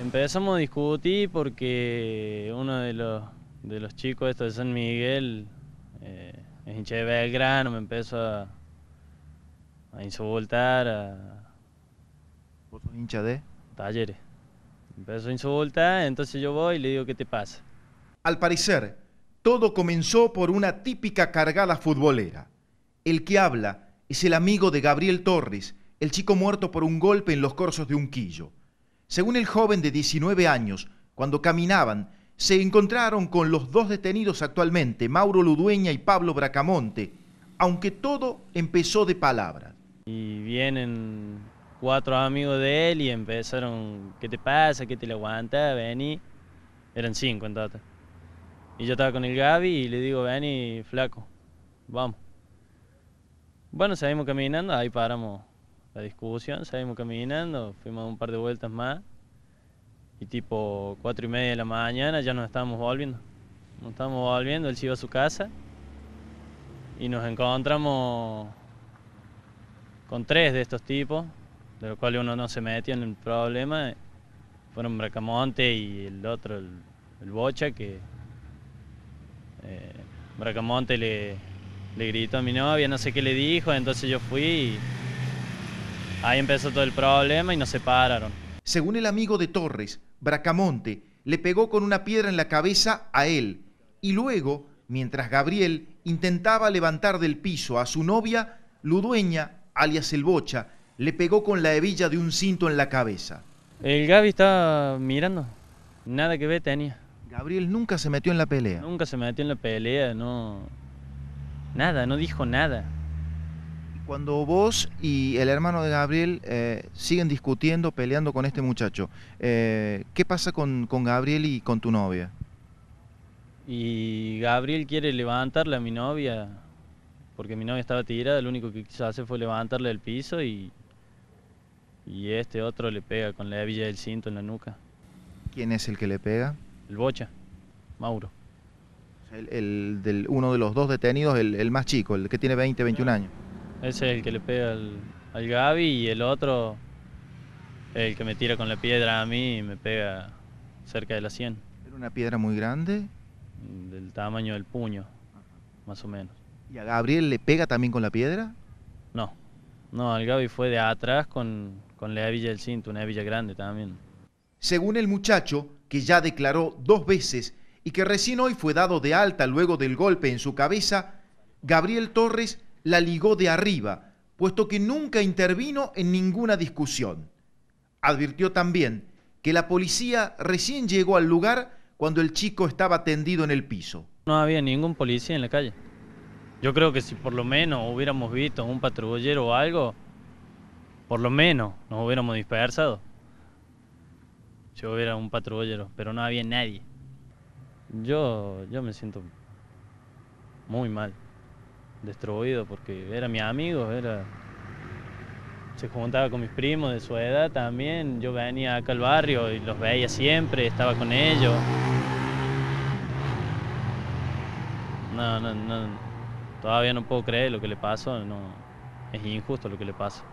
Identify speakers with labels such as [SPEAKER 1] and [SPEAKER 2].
[SPEAKER 1] Empezamos a discutir porque uno de los, de los chicos estos de San Miguel eh, es hincha de Belgrano, me empezó a, a insultar, a
[SPEAKER 2] ¿Vos sos hincha de?
[SPEAKER 1] talleres. Empezó a insultar, entonces yo voy y le digo, ¿qué te pasa?
[SPEAKER 3] Al parecer, todo comenzó por una típica cargada futbolera. El que habla es el amigo de Gabriel Torres, el chico muerto por un golpe en los corsos de un quillo. Según el joven de 19 años, cuando caminaban, se encontraron con los dos detenidos actualmente, Mauro Ludueña y Pablo Bracamonte, aunque todo empezó de palabras.
[SPEAKER 1] Y vienen cuatro amigos de él y empezaron, ¿qué te pasa? ¿Qué te le aguanta? Vení. Eran cinco en total. Y yo estaba con el Gaby y le digo, vení, flaco, vamos. Bueno, seguimos caminando, ahí paramos la discusión, seguimos caminando, fuimos un par de vueltas más. Y tipo cuatro y media de la mañana ya nos estábamos volviendo. Nos estábamos volviendo, él se iba a su casa. Y nos encontramos con tres de estos tipos, de los cuales uno no se metió en el problema. Fueron Bracamonte y el otro, el, el Bocha, que eh, Bracamonte le, le gritó a mi novia, no sé qué le dijo, entonces yo fui y ahí empezó todo el problema y nos separaron.
[SPEAKER 3] Según el amigo de Torres, Bracamonte le pegó con una piedra en la cabeza a él y luego, mientras Gabriel intentaba levantar del piso a su novia, Ludueña, alias el Bocha, le pegó con la hebilla de un cinto en la cabeza.
[SPEAKER 1] El Gaby estaba mirando, nada que ver tenía.
[SPEAKER 2] Gabriel nunca se metió en la pelea.
[SPEAKER 1] Nunca se metió en la pelea, no. Nada, no dijo nada.
[SPEAKER 2] Cuando vos y el hermano de Gabriel eh, siguen discutiendo, peleando con este muchacho, eh, ¿qué pasa con, con Gabriel y con tu novia?
[SPEAKER 1] Y Gabriel quiere levantarle a mi novia, porque mi novia estaba tirada, lo único que quiso hacer fue levantarle del piso y. Y este otro le pega con la hebilla del cinto en la nuca.
[SPEAKER 2] ¿Quién es el que le pega?
[SPEAKER 1] El bocha, Mauro.
[SPEAKER 2] El, el del, uno de los dos detenidos, el, el más chico, el que tiene 20, 21 años.
[SPEAKER 1] Ese es el que le pega al, al Gaby y el otro, el que me tira con la piedra a mí y me pega cerca de la 100,
[SPEAKER 2] Era una piedra muy grande.
[SPEAKER 1] del tamaño del puño, más o menos.
[SPEAKER 2] ¿Y a Gabriel le pega también con la piedra?
[SPEAKER 1] No, no, al Gaby fue de atrás con, con la hebilla del cinto, una hebilla grande también.
[SPEAKER 3] Según el muchacho, que ya declaró dos veces y que recién hoy fue dado de alta luego del golpe en su cabeza, Gabriel Torres la ligó de arriba, puesto que nunca intervino en ninguna discusión. Advirtió también que la policía recién llegó al lugar cuando el chico estaba tendido en el piso.
[SPEAKER 1] No había ningún policía en la calle. Yo creo que si por lo menos hubiéramos visto un patrullero o algo, por lo menos nos hubiéramos dispersado. Si hubiera un patrullero, pero no había nadie. Yo, yo me siento muy mal, destruido, porque era mi amigo, era... Se juntaba con mis primos de su edad también, yo venía acá al barrio y los veía siempre, estaba con ellos. No, no, no, todavía no puedo creer lo que le pasó, no, es injusto lo que le pasa.